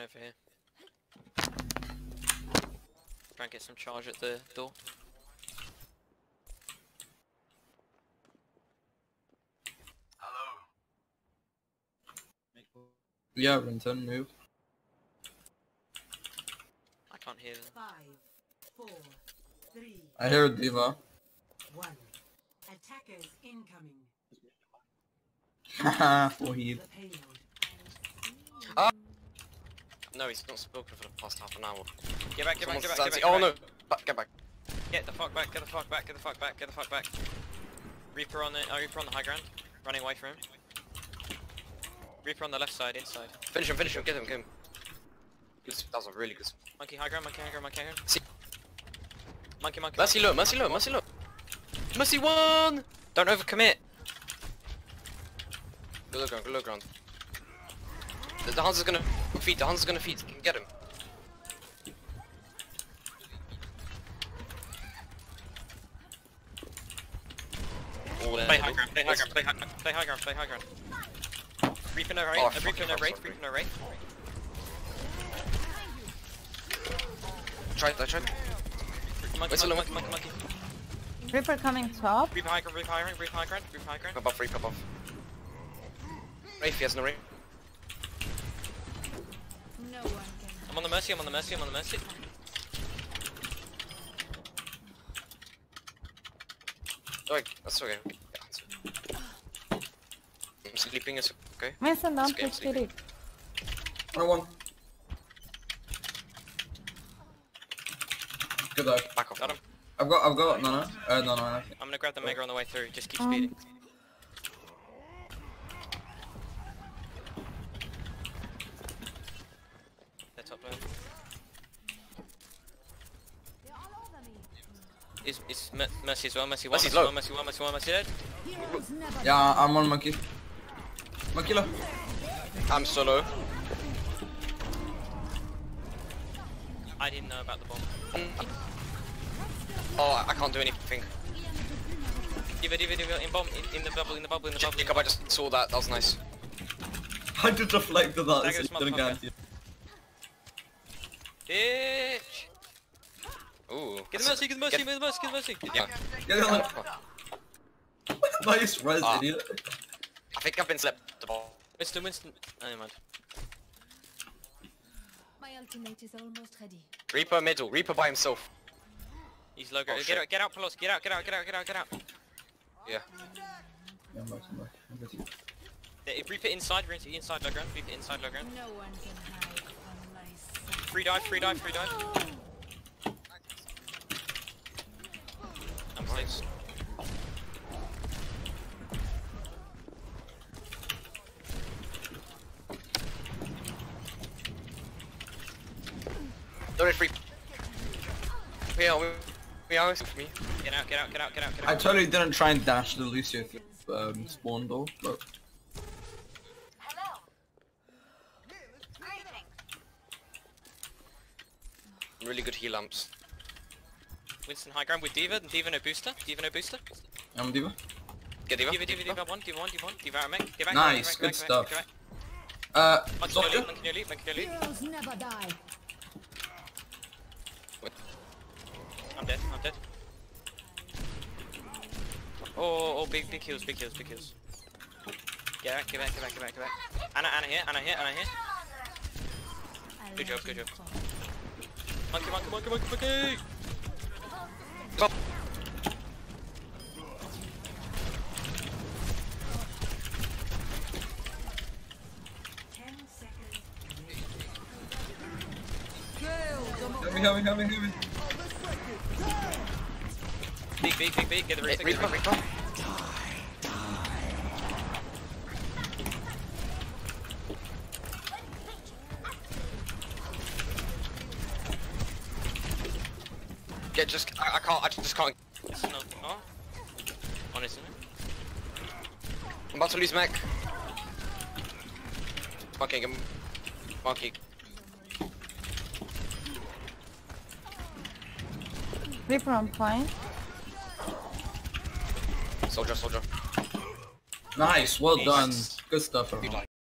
over here. Try and get some charge at the door. Hello. Yeah, Renton, move. I can't hear them. Five, four, three, I hear a D.Va. one. Attackers incoming. Haha, for heal. No, he's not spoken for the past half an hour. Get back, get back, get back, get back, Oh no! Back, get back. Get the fuck back, get the fuck back, get the fuck back, get the fuck back. Reaper on the, uh, Reaper on the high ground. Running away from him. Reaper on the left side, inside. Finish him, finish him, get him, get him. Good, that was a really good. Monkey high ground, monkey high ground, monkey high ground. See- Monkey, monkey. Mercy low, mercy low, mercy low. Mercy one! Don't overcommit. Go low ground, go low ground. The, the Hans gonna feed, the Hans gonna feed. Get him. Oh, Play high ground, play high ground, play high ground, play high ground, play high ground. Reaper no right, Oh, uh, fuck, Reaper no right, fuck, Reaper no right. Try, I tried. Monkey, monkey, monkey, monkey, monkey. Reaper coming top. Reaper high ground, Reaper high ground, Reaper high ground, Reaper high ground. Come off, Reap, come off. Wraith, he has no Wraith. No one can. I'm on the mercy, I'm on the mercy, I'm on the mercy. Oh, wait, that's okay. Yeah, that's okay. I'm sleeping, it's okay. Winston, don't okay, I'm. I one. Good though. Back off. Got him. I've got, I've got, no, no. Uh, no, no, no. I'm gonna grab the mega on the way through, just keep Um, speeding. Is, is Mer- Mercy as well, Mercy 1, Mercy's Mercy low. 1, Mercy 1, Mercy 1, Mercy dead? Yeah, I'm on monkey. Monkey low. I'm solo. I didn't know about the bomb. Oh, I can't do anything. D.Va, D.Va, D.Va, in bomb, in, in the bubble, in the bubble, in the bubble. Jacob, I just saw that. That was nice. I just deflected that. There This goes is gonna motherfucker. get Bitch! Ooh. Get the Mercy, get the Mercy, get the Mercy, get the Mercy! Yeah. Get on. Nice res, Ah. idiot. I think I've been slept the ball. Winston, Winston. Oh, never mind. My ultimate is almost ready. Reaper middle. Reaper by himself. He's low. Oh, get shit. out, get out, Pelos, get out, get out, get out, get out, get out. Yeah. Yeah, I'm back, I'm back. I'm good. Yeah, Reaper inside, Reaper inside low ground, Reaper inside low ground. No one can hide from my sight. Free dive, free dive, free dive. Nice. safe. Don't hit free. We are. We, we are with me. Get out, get out, get out, get out, get I totally didn't try and dash the Lucio um, spawn door, but Really good heal lamps. Winston high ground with D.Va, D.Va no booster, D.Va no booster. I'm D.Va. Get D.Va. D.Va, D.Va, D.Va, one, D.Va, one, D.Va, one, D.Va, out mech. Get back, Nice, get good get stuff. Uh, get. Monkey no loot, monkey no loot, monkey no loot. Heroes never die. I'm dead, I'm dead. Oh, oh, oh, big, big heals, big heals, big heals. Get back, get back, get back, get back, get back. Ana, Ana here, Ana here, Ana here. Good job, good job. Monkey, monkey, monkey, monkey, monkey! Top. Ten seconds. help me, help me, help me, help me. Big, big, big, big, get the Hey, Reaper, get the Reaper, Reaper. Reaper. Just. I, I can't. I just can't. It's not, oh. Honestly. I'm about to lose mech. Monkey, monkey. Reaper on point. Soldier, soldier. Nice, well done. Good stuff, everyone.